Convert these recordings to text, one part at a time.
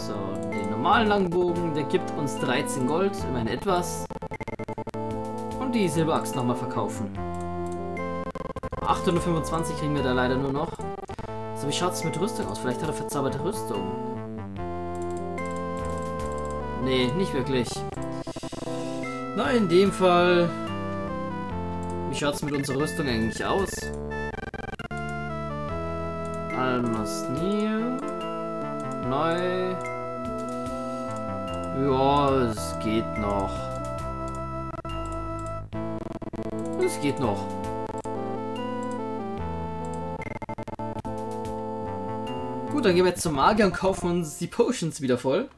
So, den normalen Langbogen, der gibt uns 13 Gold, immerhin etwas. Und die Silberaxt nochmal verkaufen. 825 kriegen wir da leider nur noch. So, wie schaut es mit Rüstung aus? Vielleicht hat er verzauberte Rüstung. Nee, nicht wirklich. Na, in dem Fall... Wie schaut es mit unserer Rüstung eigentlich aus? Almas New. Neu. Ja, es geht noch. Es geht noch. Gut, dann gehen wir jetzt zum Magier und kaufen uns die Potions wieder voll.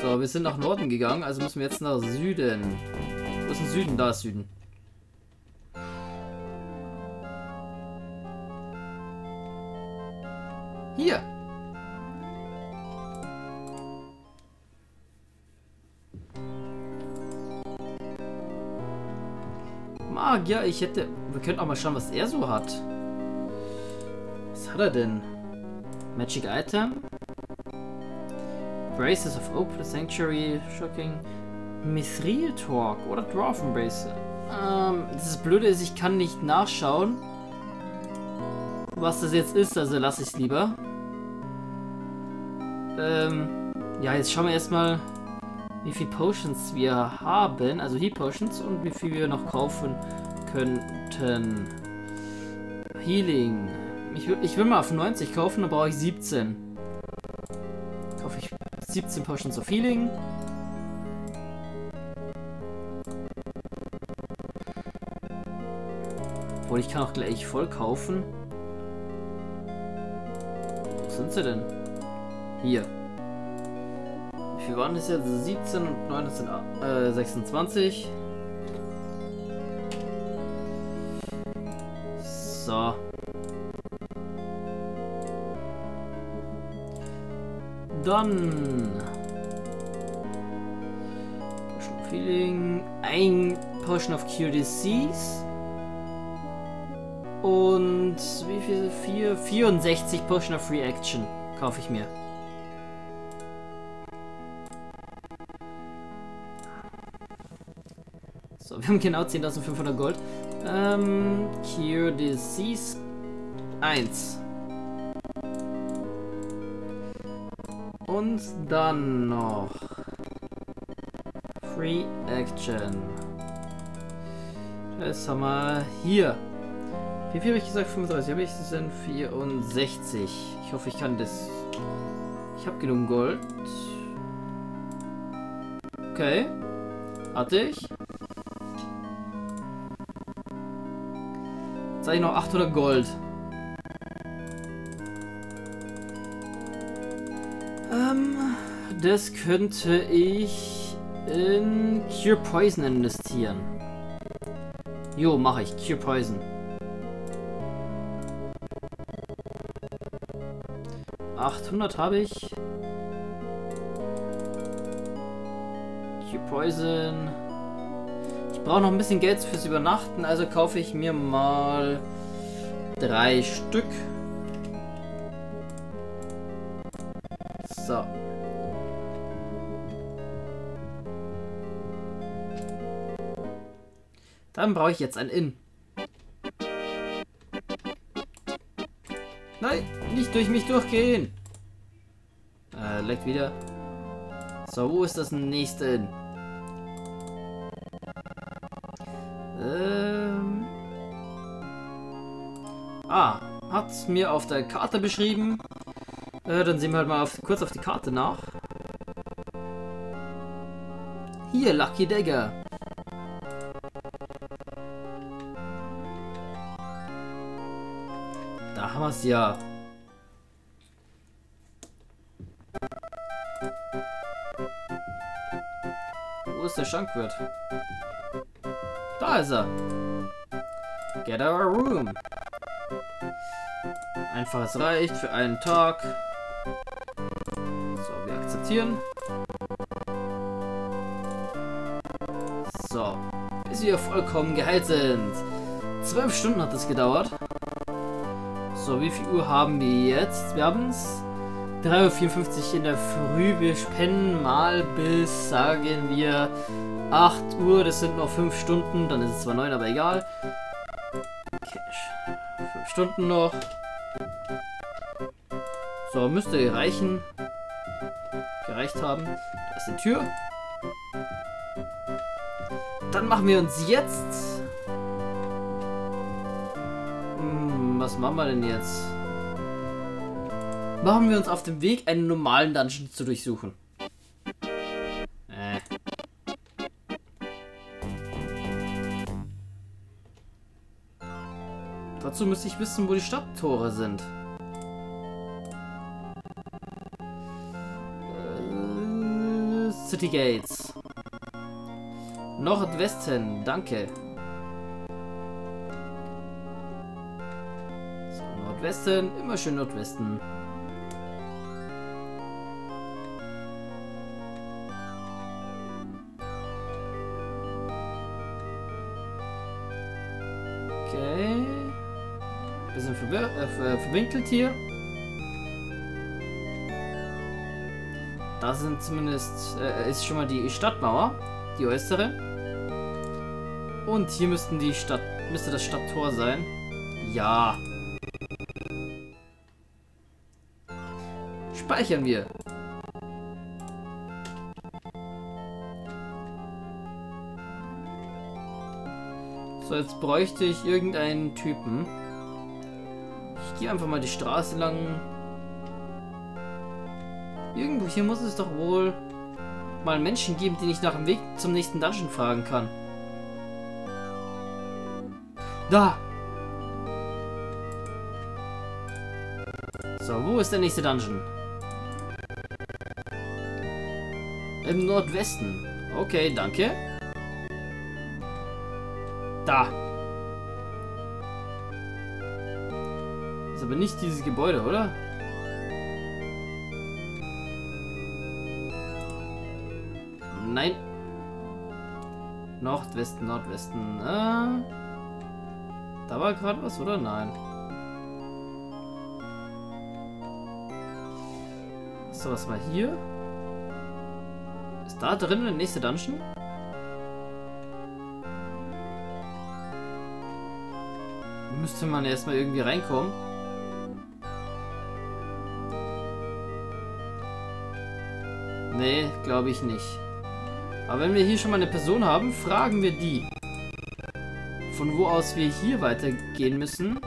So, wir sind nach Norden gegangen, also müssen wir jetzt nach Süden. Wo ist denn Süden? Da ist Süden. Hier. Magier, ich hätte... Wir könnten auch mal schauen, was er so hat. Was hat er denn? Magic Item? Braces of Open Sanctuary, Shocking. Mithril Talk oder Dwarfen Brace. Ähm, das Blöde ist, ich kann nicht nachschauen, was das jetzt ist, also lasse ich es lieber. Ähm, ja, jetzt schauen wir erstmal, wie viel Potions wir haben, also Heat Potions und wie viel wir noch kaufen könnten. Healing. Ich, ich will mal auf 90 kaufen, dann brauche ich 17. Kaufe ich 17 Potions of Healing. Obwohl, ich kann auch gleich voll kaufen. Wo sind sie denn? Hier. Wie viel waren das jetzt? 17 und 19, äh, 26. So. Dann. Potion of Healing. Ein Potion of Cure Disease. Und wie viel? 4, 64 Potion of Reaction kaufe ich mir. So, wir haben genau 10.500 Gold. Ähm, Cure Disease 1. Und dann noch Free Action. Das haben wir hier. Wie viel habe ich gesagt? 35. Habe ich das sind 64. Ich hoffe, ich kann das. Ich habe genug Gold. Okay. Hatte ich. Jetzt habe ich noch 800 Gold. Ähm, das könnte ich in Cure Poison investieren. Jo, mache ich. Cure Poison. 800 habe ich. Cure Poison. Brauche noch ein bisschen Geld fürs Übernachten, also kaufe ich mir mal drei Stück. So. Dann brauche ich jetzt ein In. Nein, nicht durch mich durchgehen. Äh, leckt wieder. So, wo ist das nächste In? Mir auf der Karte beschrieben. Äh, dann sehen wir halt mal auf, kurz auf die Karte nach. Hier, Lucky Dagger. Da haben wir es ja. Wo ist der Schankwirt? Da ist er. Get our room. Einfaches reicht für einen Tag. So, wir akzeptieren. So, bis wir vollkommen geheilt sind. Zwölf Stunden hat es gedauert. So, wie viel Uhr haben wir jetzt? Wir haben es 3.54 Uhr in der Früh. Wir pennen mal bis, sagen wir, 8 Uhr. Das sind noch 5 Stunden. Dann ist es zwar 9, aber egal. Okay. 5 Stunden noch. So, müsste reichen. Gereicht haben. Da ist die Tür. Dann machen wir uns jetzt... Hm, was machen wir denn jetzt? Machen wir uns auf dem Weg, einen normalen Dungeon zu durchsuchen. Äh. Dazu müsste ich wissen, wo die Stadttore sind. City Gates. Nordwesten, danke. So, Nordwesten, immer schön Nordwesten. Okay. Bisschen verwir äh, ver verwinkelt hier. Da sind zumindest, äh, ist schon mal die Stadtmauer, die äußere. Und hier müssten die Stadt, müsste das Stadttor sein. Ja. Speichern wir. So, jetzt bräuchte ich irgendeinen Typen. Ich gehe einfach mal die Straße lang. Irgendwo hier muss es doch wohl mal Menschen geben, die ich nach dem Weg zum nächsten Dungeon fragen kann. Da! So, wo ist der nächste Dungeon? Im Nordwesten. Okay, danke. Da. Ist aber nicht dieses Gebäude, oder? Nein. Nordwesten, Nordwesten. Äh, da war gerade was, oder? Nein. So, was war hier? Ist da drin der nächste Dungeon? Müsste man erstmal irgendwie reinkommen. Nee, glaube ich nicht. Aber wenn wir hier schon mal eine Person haben, fragen wir die. Von wo aus wir hier weitergehen müssen.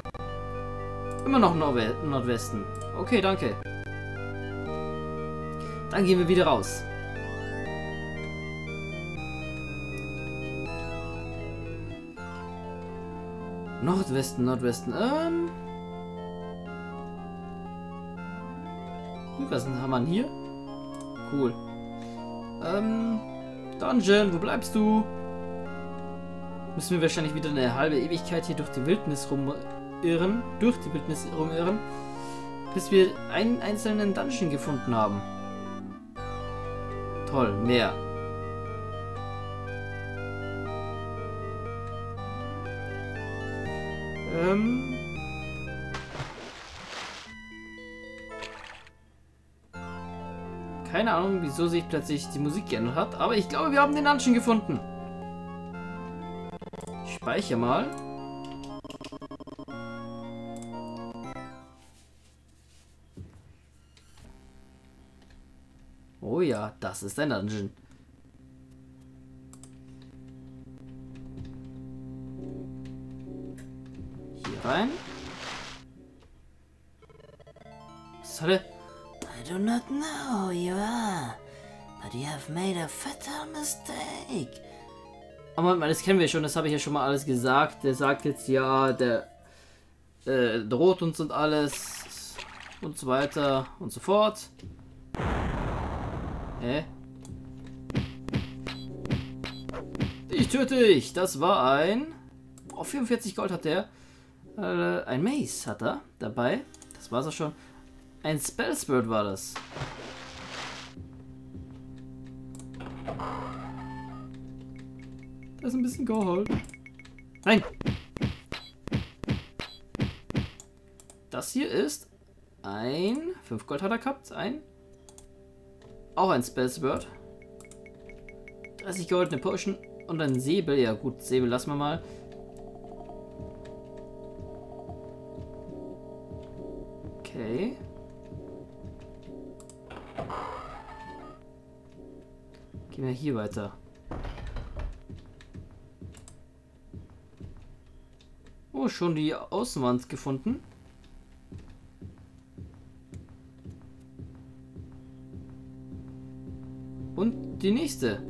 Immer noch Nordwe Nordwesten. Okay, danke. Dann gehen wir wieder raus. Nordwesten, Nordwesten. Ähm. Was haben wir hier? Cool. Ähm. Dungeon, wo bleibst du? Müssen wir wahrscheinlich wieder eine halbe Ewigkeit hier durch die Wildnis rumirren. Durch die Wildnis rumirren. Bis wir einen einzelnen Dungeon gefunden haben. Toll, mehr. Ähm. Keine Ahnung, wieso sich plötzlich die Musik geändert hat, aber ich glaube, wir haben den Dungeon gefunden. Ich speichere mal. Oh ja, das ist ein Dungeon. Hier rein. Soll I do not know who you are, but you have made a fatal mistake. Oh Mann, das kennen wir schon, das habe ich ja schon mal alles gesagt. Der sagt jetzt ja, der äh, droht uns und alles und so weiter und so fort. Hä? Ich töte dich! Das war ein... Oh, 44 Gold hat der. Äh, ein Mace hat er dabei. Das war's auch schon. Ein Spellspirt war das. Da ist ein bisschen Gold. Nein! Das hier ist ein. 5 Gold hat er gehabt. Ein. Auch ein Spellsword. 30 Gold, eine Potion und ein Säbel. Ja gut, Säbel lassen wir mal. Hier weiter. Oh, schon die Außenwand gefunden. Und die nächste.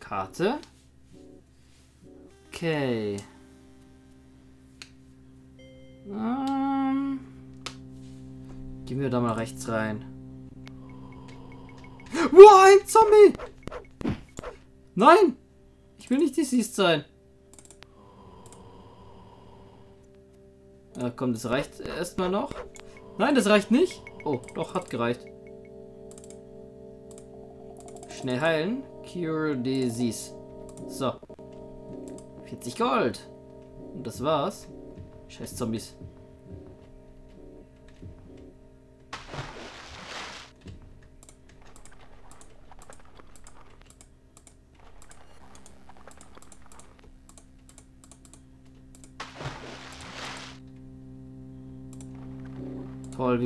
Karte. Okay. Ähm. Gehen wir da mal rechts rein. Wow, ein Zombie! Nein! Ich will nicht deceased sein. Ja, komm, das reicht erstmal noch. Nein, das reicht nicht. Oh, doch, hat gereicht. Schnell heilen. Cure Disease. So. 40 Gold. Und das war's. Scheiß Zombies.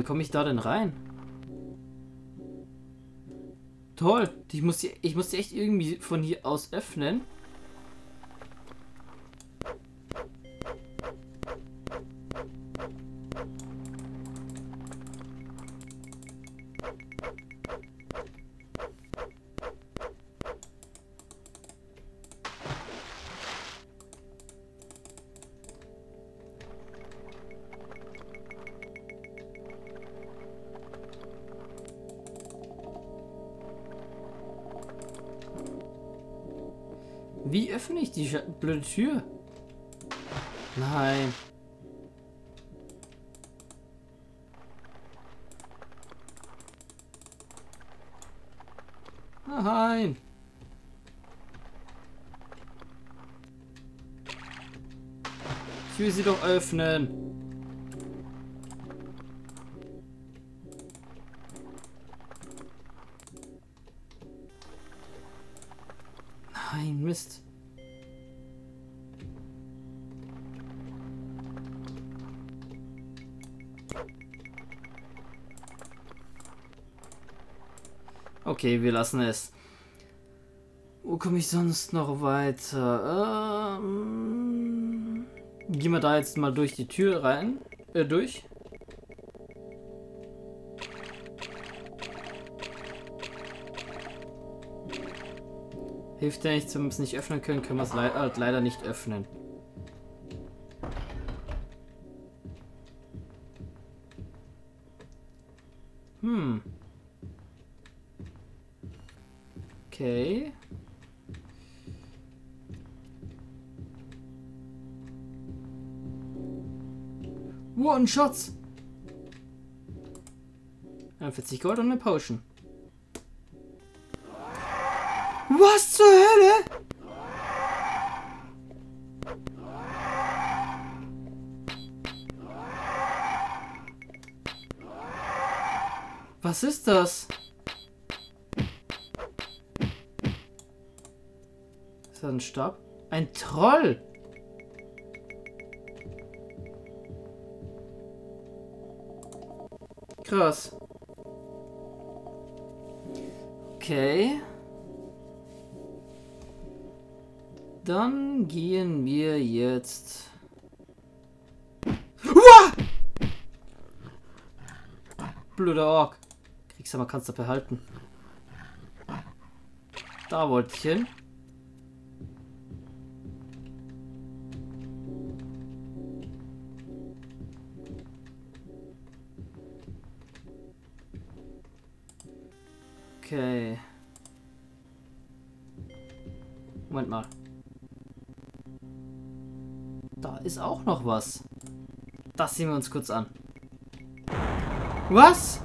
Wie komme ich da denn rein? Toll, ich muss die, ich muss die echt irgendwie von hier aus öffnen. Ich die blöde Tür? Nein. Nein. Ich will sie doch öffnen. Okay, wir lassen es. Wo komme ich sonst noch weiter? Ähm, gehen wir da jetzt mal durch die Tür rein. Äh, durch. Hilft ja nichts, wenn wir es nicht öffnen können, können wir es le halt leider nicht öffnen. Okay. Ein Schatz! 41 Gold und eine Potion. Was zur Hölle? Was ist das? Stab? Ein Troll! Krass. Okay. Dann gehen wir jetzt. Uah! Blöder Ork. Kriegst du mal, kannst du behalten. Da wollte ich hin. Da ist auch noch was. Das sehen wir uns kurz an. Was?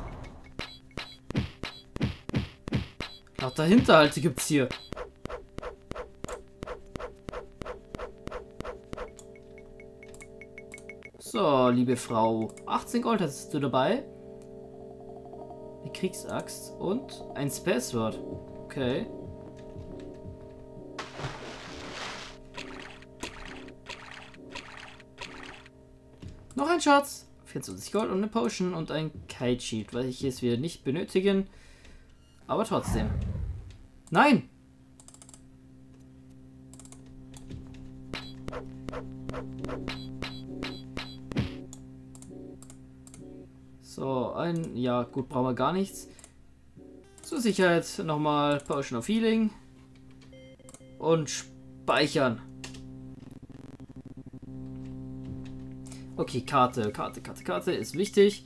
Lauter Hinterhalte gibt's hier. So, liebe Frau. 18 Gold hast du dabei. Die Kriegsaxt und ein Spellsword. Okay. Schatz. 24 Gold und eine Potion und ein Kite Shield, welches wir nicht benötigen. Aber trotzdem. Nein! So, ein... Ja, gut, brauchen wir gar nichts. Zur Sicherheit nochmal Potion of Healing. Und speichern. Okay, Karte, Karte, Karte, Karte ist wichtig.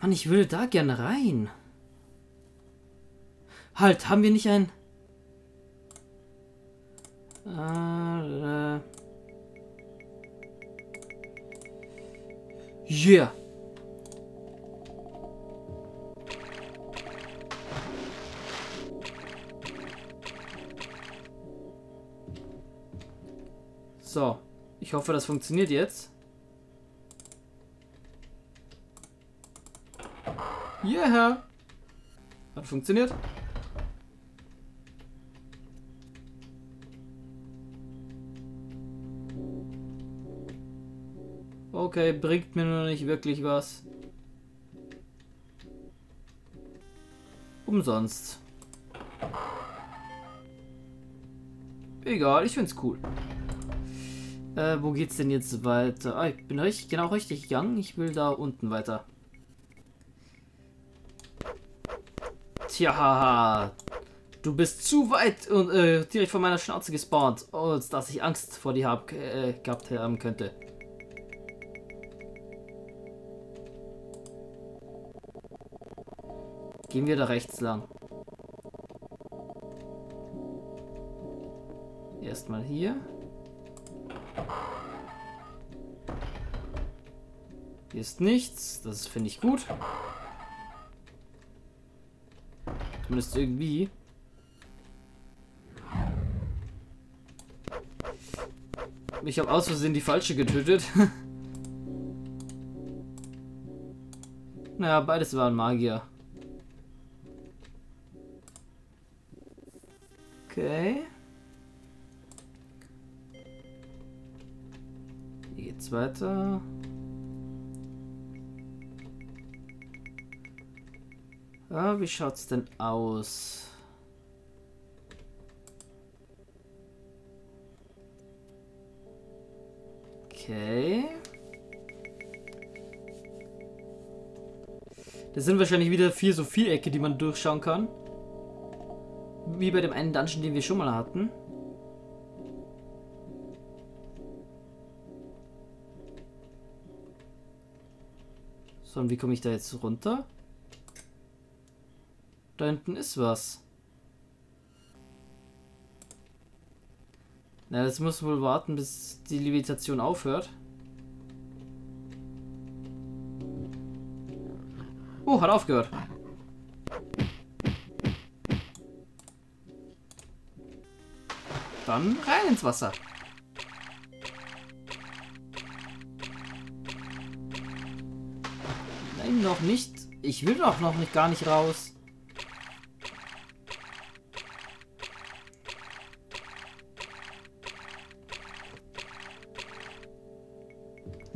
Mann, ich würde da gerne rein. Halt, haben wir nicht ein... Äh, yeah. So, ich hoffe, das funktioniert jetzt. Yeah. Hat funktioniert. Okay, bringt mir nur nicht wirklich was. Umsonst. Egal, ich find's cool. Äh, wo geht's denn jetzt weiter? Ah, ich bin richtig, genau richtig gegangen. Ich will da unten weiter. Tja, du bist zu weit und äh, direkt vor meiner Schnauze gespawnt, als dass ich Angst vor dir hab, äh, gehabt haben könnte. Gehen wir da rechts lang. Erstmal hier. Hier ist nichts. Das finde ich gut. Zumindest irgendwie. Ich habe aus Versehen die falsche getötet. naja, beides waren Magier. Okay. Hier geht's weiter. Ah, wie schaut's denn aus? Okay. Das sind wahrscheinlich wieder vier so Vierecke, die man durchschauen kann. Wie bei dem einen Dungeon, den wir schon mal hatten. So, und wie komme ich da jetzt runter? Da hinten ist was. Na, das muss wohl warten, bis die Levitation aufhört. Oh, hat aufgehört. Dann rein ins Wasser. Nein, noch nicht. Ich will doch noch nicht gar nicht raus.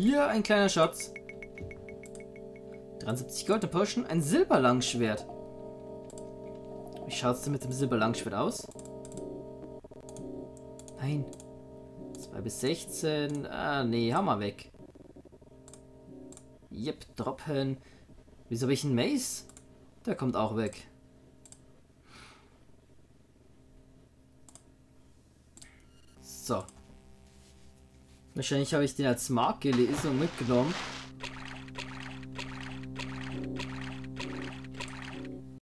Hier ein kleiner Schatz. 73 Gold, eine Potion, ein Silberlangschwert. Wie schaut es denn mit dem Silberlangschwert aus? Nein. 2 bis 16. Ah, nee, Hammer weg. Yep, droppen. Wieso habe ich einen Mace? Der kommt auch weg. Wahrscheinlich habe ich den als Mark gelesen und mitgenommen.